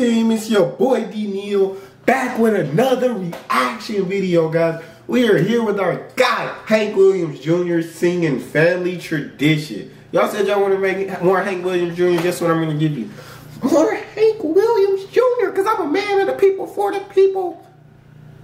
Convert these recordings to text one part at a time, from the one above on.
Team. It's your boy D Neal back with another reaction video, guys. We are here with our guy Hank Williams Jr. singing Family Tradition. Y'all said y'all want to make more Hank Williams Jr. Guess what I'm going to give you? More Hank Williams Jr. Because I'm a man of the people, for the people.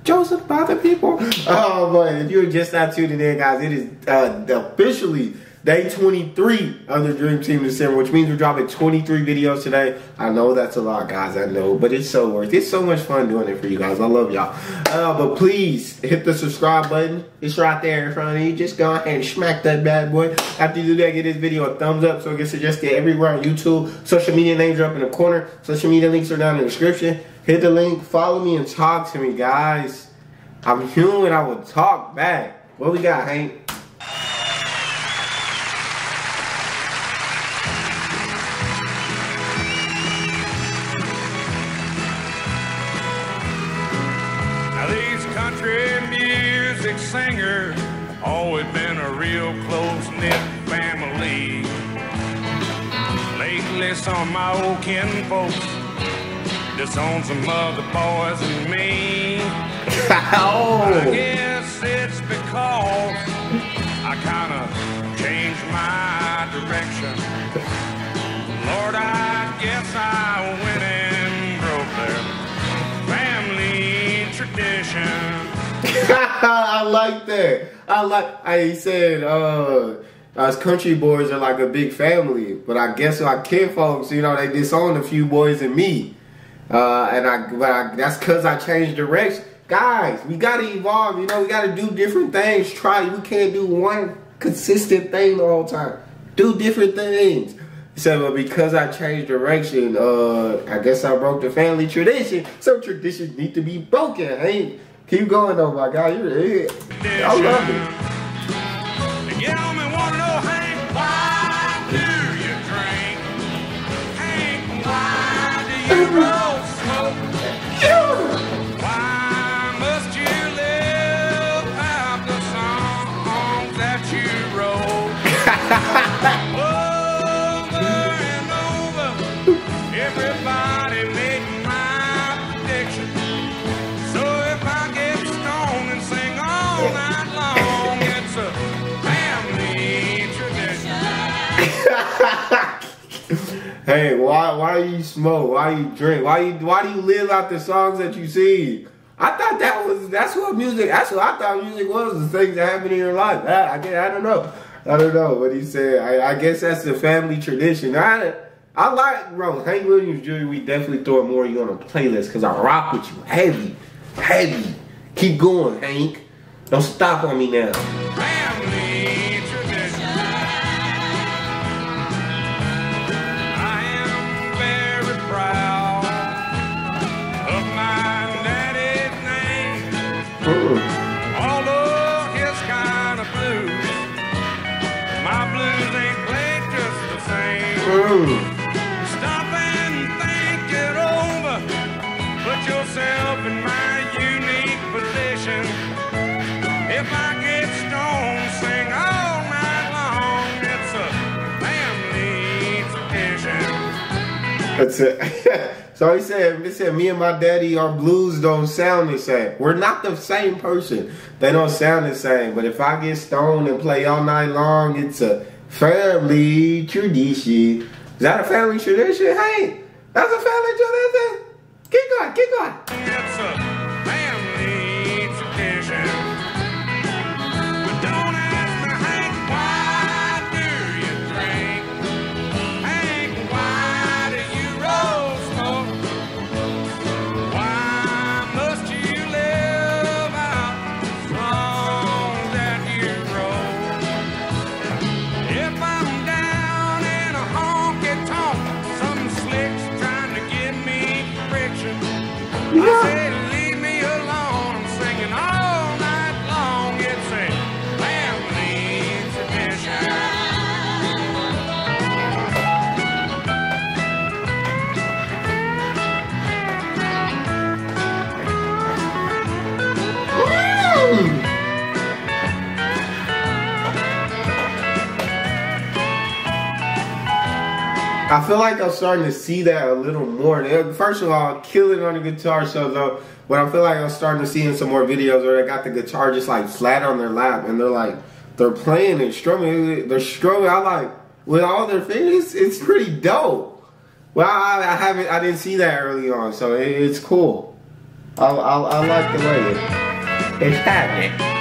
Joseph by the people. Oh boy, if you're just not tuning in, guys, it is uh, officially Day 23 of the Dream Team December, which means we're dropping 23 videos today. I know that's a lot, guys. I know, but it's so worth it. It's so much fun doing it for you guys. I love y'all. Uh, but please hit the subscribe button. It's right there in front of you. Just go ahead and smack that bad boy. After you do that, give this video a thumbs up so it gets suggested everywhere on YouTube. Social media names are up in the corner. Social media links are down in the description. Hit the link, follow me, and talk to me, guys. I'm human. I will talk back. What we got, Hank? Singer, oh, always been a real close-knit family. Lately, some of my old kinfolks disown some other boys and me. oh. I guess it's because I kind of changed my direction. Lord, I guess I went and tradition. I like that. I like. I said, uh, us country boys are like a big family, but I guess our kid folks, you know, they disown a few boys and me. Uh, and I, but I, that's cause I changed direction. Guys, we gotta evolve. You know, we gotta do different things. Try. We can't do one consistent thing the whole time. Do different things. So, but because I changed direction, uh, I guess I broke the family tradition. So traditions need to be broken. Ain't Keep going though, my guy. You're it. I love it. Get on and want to know, Hank, why do you drink? Hank, why do you hey, why why do you smoke? Why do you drink? Why you why do you live out the songs that you sing? I thought that was that's what music. That's what I thought music was. The things that happen in your life. I, I, I don't know. I don't know. what he said. I, I guess that's the family tradition. I I like bro. Hank Williams Jr. We definitely throw more you on a playlist because I rock with you heavy, heavy. Keep going, Hank. Don't stop on me now. Same. Stop and think it over. Put yourself in my unique position. If I get stoned, sing all night long. It's a family tradition. That's it. So he said, he said, me and my daddy, our blues don't sound the same. We're not the same person. They don't sound the same. But if I get stoned and play all night long, it's a family tradition. Is that a family tradition? Hey, that's a family tradition. Keep going, keep going. I feel like I'm starting to see that a little more. First of all, killing on the guitar though, but I feel like I'm starting to see in some more videos where they got the guitar just like flat on their lap and they're like they're playing and strumming. They're strumming. I like with all their fingers. It's pretty dope. Well, I, I haven't. I didn't see that early on, so it, it's cool. I, I, I like the way it, it's happening.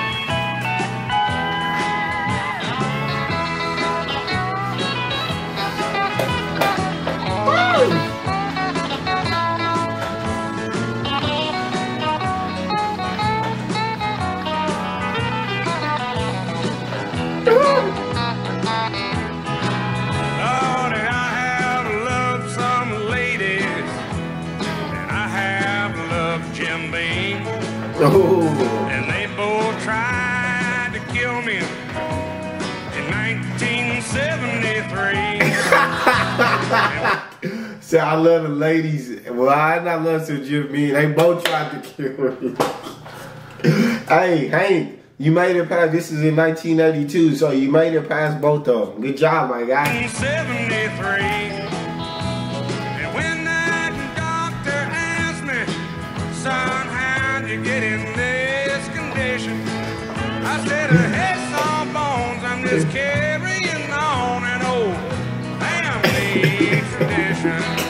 Oh, and they both tried to kill me in 1973. so I love the ladies. Well, I not love some Jim Beam. They both tried to kill me. hey, Hank, you made it past. This is in 1982, so you made it past both of them. Good job, my guy. 1973. Get in this condition? I said, a head saw bones, I'm just carrying on an old family tradition.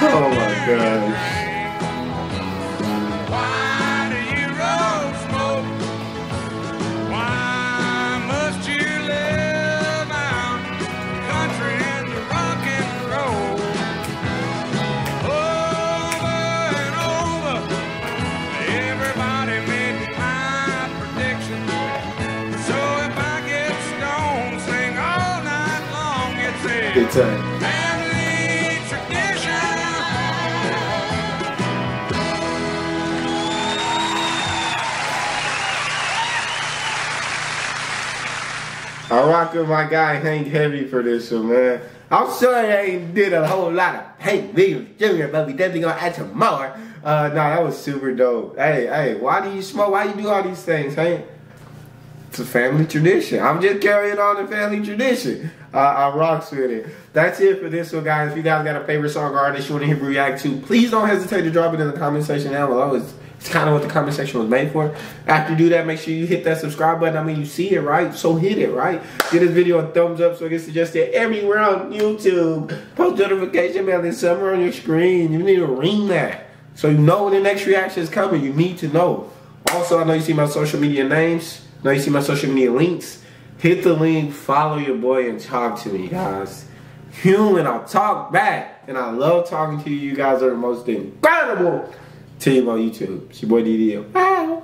Oh my god. Good time. I rock with my guy Hank Heavy for this one, man. I'm sorry I ain't did a whole lot of Hank Williams Jr., but we definitely gonna add some more. Uh, no, that was super dope. Hey, hey, why do you smoke? Why you do all these things, Hank? It's a family tradition. I'm just carrying on the family tradition. I rocks with it. That's it for this one, guys. If you guys got a favorite song or artist you want to hear react to, please don't hesitate to drop it in the comment section down below. It's, it's kind of what the comment section was made for. After you do that, make sure you hit that subscribe button. I mean, you see it, right? So hit it, right? Give this video a thumbs up so it gets suggested everywhere on YouTube. Post notification bell is somewhere on your screen. You need to ring that. So you know when the next reaction is coming. You need to know. Also, I know you see my social media names. I know you see my social media links. Hit the link, follow your boy, and talk to me, guys. Human, I'll talk back. And I love talking to you. You guys are the most incredible team on YouTube. It's your boy D Neal. Bye.